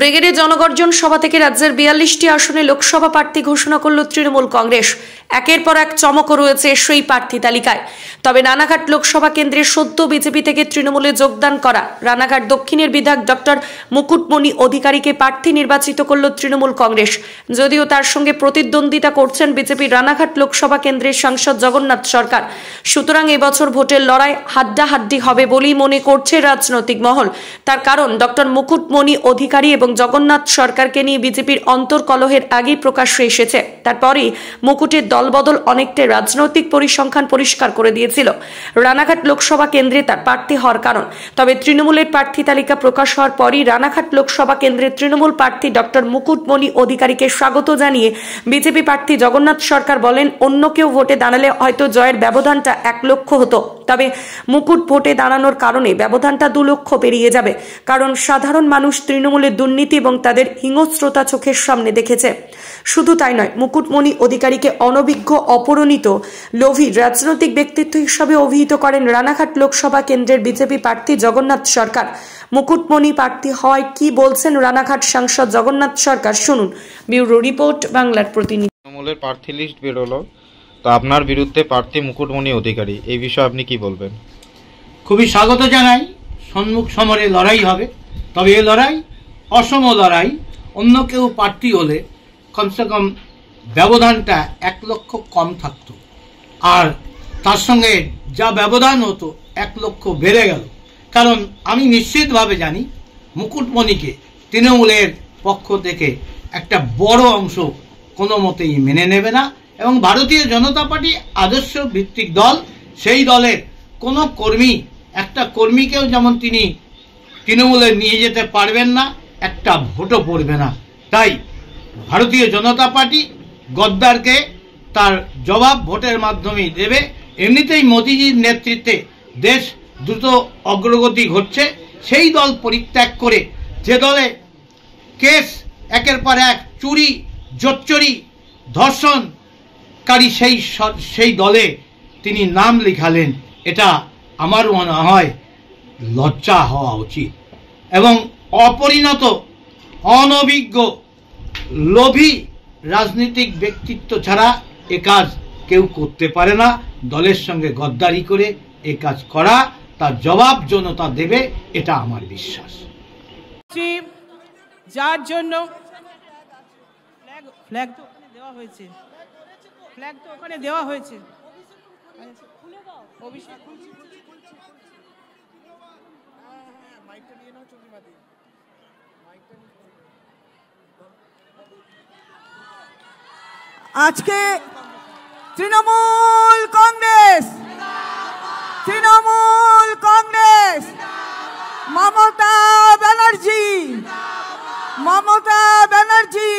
ব্রিগেডের জনগর্জন সভা থেকে রাজ্যের বিয়াল্লিশটি আসনে লোকসভা প্রার্থী ঘোষণা করল তৃণমূল কংগ্রেস। একের পর এক চমকও রয়েছে সেই প্রার্থী তালিকায়। তবে রানাঘাট লোকসভা কেন্দ্রের সদ্য বিজেপি থেকে তৃণমূলে যোগদান করা রানাঘাট দক্ষিণের বিধায়ক ডক্টর মুকুটমণি অধিকারীকে প্রার্থী নির্বাচিত করল তৃণমূল কংগ্রেস। যদিও তার সঙ্গে প্রতিদ্বন্দ্বিতা করছেন বিজেপির রানাঘাট লোকসভা কেন্দ্রের সাংসদ জগন্নাথ সরকার। সুতরাং এবছর ভোটের লড়াই হাড্ডাহাড্ডি হবে বলেই মনে করছে রাজনৈতিক মহল। তার কারণ ডক্টর মুকুটমণি অধিকারী এবং জগন্নাথ সরকারকে নিয়ে বিজেপির অন্তর্কলহের আগেই প্রকাশ্যে এসেছে। তারপরেই মুকুটের দলবদল অনেকটাই রাজনৈতিক পরিসংখ্যান পরিষ্কার করে দিয়েছিল। রানাঘাট লোকসভা কেন্দ্রে তার প্রার্থী হওয়ার কারণ। তবে তৃণমূলের প্রার্থী তালিকা প্রকাশ হওয়ার পরই রানাঘাট লোকসভা কেন্দ্রের তৃণমূল প্রার্থী ডক্টর মুকুটমণি অধিকারীকে স্বাগত জানিয়ে বিজেপি প্রার্থী জগন্নাথ সরকার বলেন, অন্য কেউ ভোটে দাঁড়ালে হয়তো জয়ের ব্যবধানটা এক লক্ষ হতো। তবে মুকুট ভোটে দাঁড়ানোর কারণে ব্যবধানটা দু লক্ষ পেরিয়ে যাবে। কারণ সাধারণ মানুষ তৃণমূলের দুর্নীতি এবং তাদের হিংস্রতা চোখের সামনে দেখেছে। শুধু তাই নয়, মুকুটমণি অধিকারীকে অনভিজ্ঞ, অপরিণিত লোভী রাজনৈতিক ব্যক্তিত্ব হিসাবে অভিহিত করেন রানাঘাট লোকসভা কেন্দ্রের বিজেপি প্রার্থী জগন্নাথ সরকার। মুকুটমণি প্রার্থী হওয়ায় কি বলছেন রানাঘাট সাংসদ জগন্নাথ সরকার শুনুন। ব্যুরো রিপোর্ট বাংলার প্রতিনিধি। প্রার্থী লিস্ট বেরোলো। তো আপনার বিরুদ্ধে প্রার্থী মুকুটমণি অধিকারী, এই বিষয়ে আপনি কি বলবেন? খুবই স্বাগত জানাই। সম্মুখ সমরে লড়াই হবে। তবে এ লড়াই অসম লড়াই। অন্য কেউ প্রার্থী হলে কমসে কম ব্যবধানটা এক লক্ষ কম থাকতো। আর তার সঙ্গে যা ব্যবধান হতো, এক লক্ষ বেড়ে গেল। কারণ আমি নিশ্চিতভাবে জানি, মুকুটমণিকে তৃণমূলের পক্ষ থেকে একটা বড় অংশ কোনো মতেই মেনে নেবে না। এবং ভারতীয় জনতা পার্টি আদর্শ ভিত্তিক দল, সেই দলের কোনো কর্মী, একটা কর্মীকেও যেমন তিনি তৃণমূলে নিয়ে যেতে পারবেন না, একটা ভোটও পড়বে না। তাই ভারতীয় জনতা পার্টি গদ্দারকে তার জবাব ভোটের মাধ্যমেই দেবে। এমনিতেই মোদিজির নেতৃত্বে দেশ দ্রুত অগ্রগতি ঘটছে। সেই দল পরিত্যাগ করে যে দলে কেস একের পর এক, চুরি, জোচ্চুরি সেই সেই দলে তিনি নাম লিখালেন, এটা আমার মনে হয় লজ্জা হওয়া উচিত। এবং অপরিণত, অনভিজ্ঞ, লোভী রাজনৈতিক ব্যক্তিত্ব ছাড়া এ কাজ কেউ করতে পারে না। দলের সঙ্গে গদ্দারি করে এ কাজ করা, তার জবাব জনতা দেবে, এটা আমার বিশ্বাস। যার জন্য ফ্ল্যাগ তো দেওয়া হয়েছে। ফ্ল্যাগ তো ওখানে দেওয়া হয়েছে। আজকে তৃণমূল কংগ্রেস তৃণমূল কংগ্রেস মমতা ব্যানার্জি মমতা ব্যানার্জি